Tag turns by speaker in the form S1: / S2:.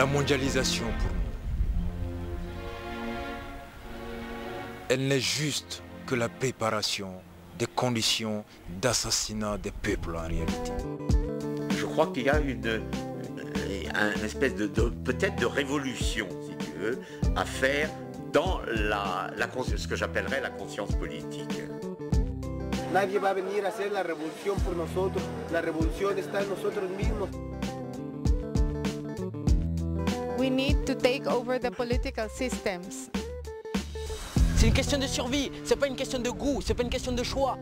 S1: La mondialisation pour nous, elle n'est juste que la préparation des conditions d'assassinat des peuples en réalité.
S2: Je crois qu'il y a une, un espèce de, peut-être de révolution, si tu veux, à faire dans la, la ce que j'appellerais la conscience politique.
S3: Nadie va venir a hacer la revolución por nosotros. La revolución está en nosotros mismos.
S4: We need to take over the political systems.
S5: C'est une question de survie, c'est pas une question de goût, c'est pas une question de choix.